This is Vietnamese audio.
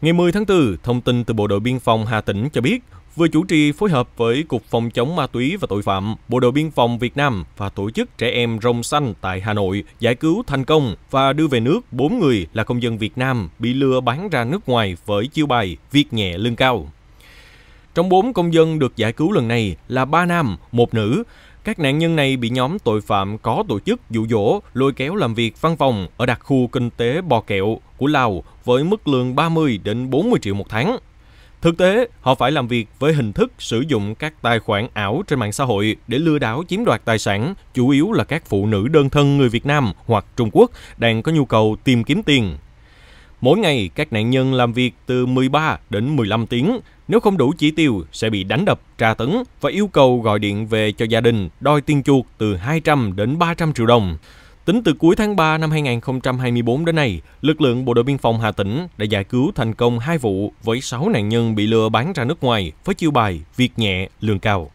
Ngày 10 tháng 4, thông tin từ Bộ đội Biên phòng Hà Tĩnh cho biết, vừa chủ trì phối hợp với Cục Phòng chống ma túy và tội phạm, Bộ đội Biên phòng Việt Nam và tổ chức trẻ em rồng xanh tại Hà Nội giải cứu thành công và đưa về nước 4 người là công dân Việt Nam bị lừa bán ra nước ngoài với chiêu bài việc nhẹ lương cao. Trong 4 công dân được giải cứu lần này là 3 nam, một nữ. Các nạn nhân này bị nhóm tội phạm có tổ chức dụ dỗ, lôi kéo làm việc văn phòng ở đặc khu kinh tế Bò Kẹo của Lào với mức lương 30 đến 40 triệu một tháng. Thực tế, họ phải làm việc với hình thức sử dụng các tài khoản ảo trên mạng xã hội để lừa đảo chiếm đoạt tài sản, chủ yếu là các phụ nữ đơn thân người Việt Nam hoặc Trung Quốc đang có nhu cầu tìm kiếm tiền. Mỗi ngày, các nạn nhân làm việc từ 13 đến 15 tiếng. Nếu không đủ chỉ tiêu, sẽ bị đánh đập, tra tấn và yêu cầu gọi điện về cho gia đình đòi tiền chuộc từ 200 đến 300 triệu đồng. Tính từ cuối tháng 3 năm 2024 đến nay, lực lượng Bộ đội Biên phòng Hà Tĩnh đã giải cứu thành công hai vụ với 6 nạn nhân bị lừa bán ra nước ngoài với chiêu bài việc nhẹ, lương cao.